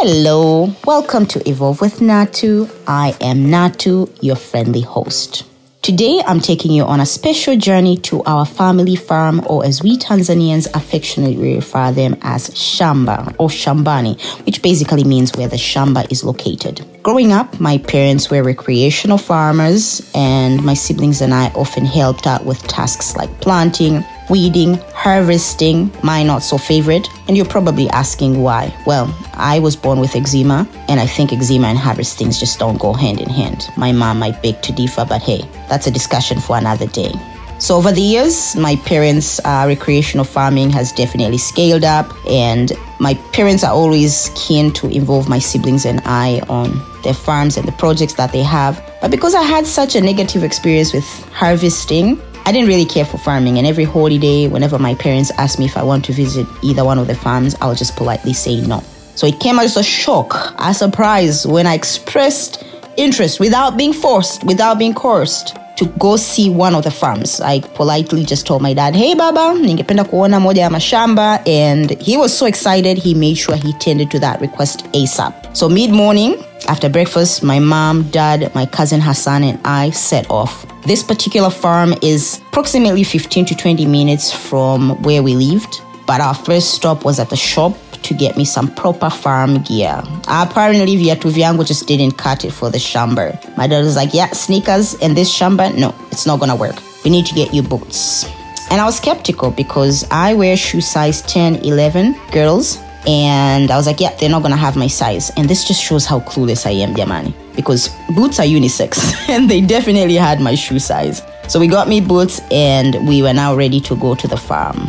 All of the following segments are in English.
Hello, welcome to Evolve with Natu. I am Natu, your friendly host. Today, I'm taking you on a special journey to our family farm, or as we Tanzanians affectionately refer them as Shamba or Shambani, which basically means where the Shamba is located. Growing up, my parents were recreational farmers, and my siblings and I often helped out with tasks like planting, weeding, harvesting, my not so favorite. And you're probably asking why. Well, I was born with eczema, and I think eczema and harvesting just don't go hand in hand. My mom might beg to differ, but hey, that's a discussion for another day. So over the years, my parents' uh, recreational farming has definitely scaled up, and my parents are always keen to involve my siblings and I on their farms and the projects that they have. But because I had such a negative experience with harvesting, I didn't really care for farming, and every holiday, whenever my parents asked me if I want to visit either one of the farms, I'll just politely say no. So it came as a shock, a surprise, when I expressed interest without being forced, without being coerced to go see one of the farms. I politely just told my dad, hey baba, ningependa kuona moja ya mashamba. And he was so excited, he made sure he tended to that request ASAP. So mid morning, after breakfast, my mom, dad, my cousin Hassan, and I set off. This particular farm is approximately 15 to 20 minutes from where we lived, but our first stop was at the shop to get me some proper farm gear. Apparently, viatu vyangu just didn't cut it for the shamba. My dad was like, yeah, sneakers and this shamba, no, it's not gonna work. We need to get you boots. And I was skeptical because I wear shoe size 10, 11, girls, and I was like, yeah, they're not gonna have my size. And this just shows how clueless I am, Diamani. Because boots are unisex, and they definitely had my shoe size. So we got me boots, and we were now ready to go to the farm.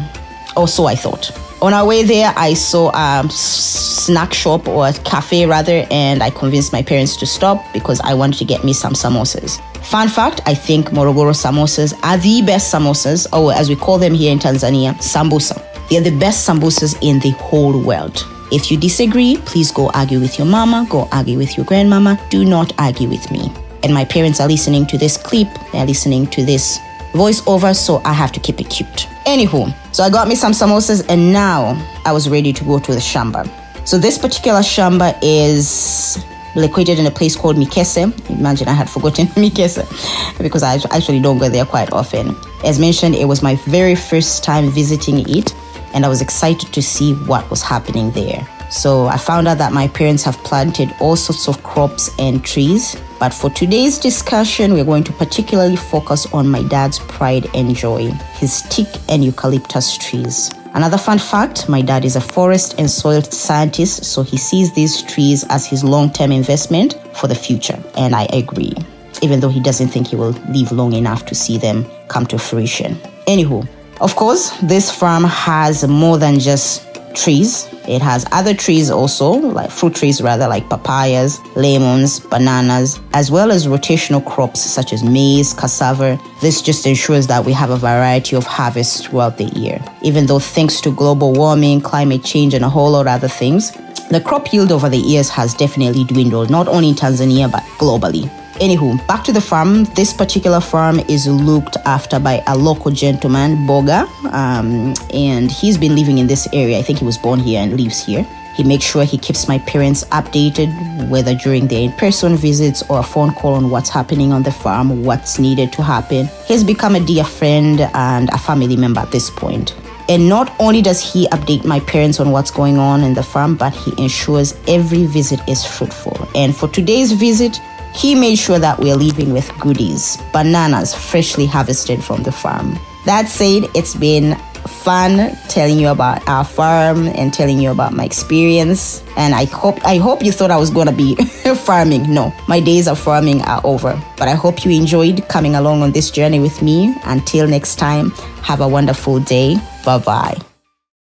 Or so I thought. On our way there, I saw a snack shop or a cafe rather, and I convinced my parents to stop because I wanted to get me some samosas. Fun fact I think Morogoro samosas are the best samosas, or as we call them here in Tanzania, sambusa. They're the best sambusas in the whole world. If you disagree, please go argue with your mama, go argue with your grandmama. Do not argue with me. And my parents are listening to this clip, they're listening to this voiceover, so I have to keep it cute. Anywho, so I got me some samosas and now I was ready to go to the shamba. So this particular shamba is located in a place called Mikese. Imagine I had forgotten Mikese because I actually don't go there quite often. As mentioned, it was my very first time visiting it and I was excited to see what was happening there. So I found out that my parents have planted all sorts of crops and trees. But for today's discussion, we're going to particularly focus on my dad's pride and joy, his teak and eucalyptus trees. Another fun fact my dad is a forest and soil scientist, so he sees these trees as his long term investment for the future. And I agree, even though he doesn't think he will live long enough to see them come to fruition. Anywho, of course, this farm has more than just trees. It has other trees also, like fruit trees rather, like papayas, lemons, bananas, as well as rotational crops such as maize, cassava. This just ensures that we have a variety of harvests throughout the year. Even though thanks to global warming, climate change, and a whole lot of other things, the crop yield over the years has definitely dwindled, not only in Tanzania but globally. Anywho, back to the farm. This particular farm is looked after by a local gentleman, Boga, um, and he's been living in this area. I think he was born here and lives here. He makes sure he keeps my parents updated, whether during their in person visits or a phone call on what's happening on the farm, what's needed to happen. He's become a dear friend and a family member at this point. And not only does he update my parents on what's going on in the farm, but he ensures every visit is fruitful. And for today's visit, he made sure that we're leaving with goodies, bananas freshly harvested from the farm. That said, it's been fun telling you about our farm and telling you about my experience. And I hope I hope you thought I was gonna be farming. No, my days of farming are over. But I hope you enjoyed coming along on this journey with me. Until next time, have a wonderful day. Bye bye.